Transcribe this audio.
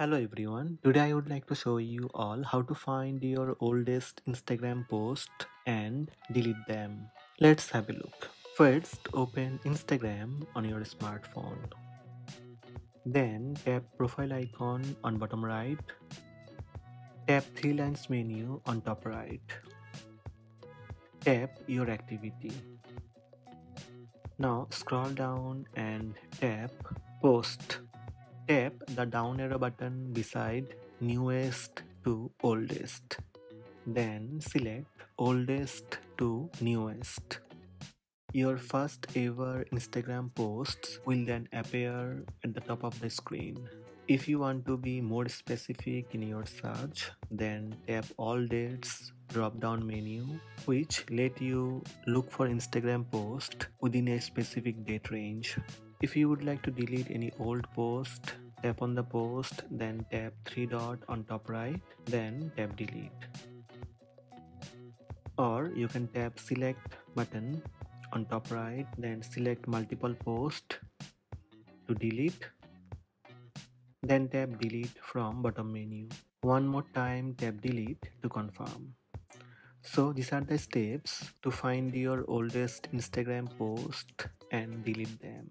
Hello everyone, today I would like to show you all how to find your oldest Instagram post and delete them. Let's have a look. First, open Instagram on your smartphone. Then tap profile icon on bottom right. Tap three lines menu on top right. Tap your activity. Now scroll down and tap post Tap the down arrow button beside newest to oldest. Then select oldest to newest. Your first ever Instagram posts will then appear at the top of the screen. If you want to be more specific in your search, then tap all dates drop down menu which let you look for Instagram post within a specific date range. If you would like to delete any old post, tap on the post, then tap three dot on top right, then tap delete. Or you can tap select button on top right, then select multiple post to delete. Then tap delete from bottom menu. One more time tap delete to confirm. So these are the steps to find your oldest Instagram post and delete them.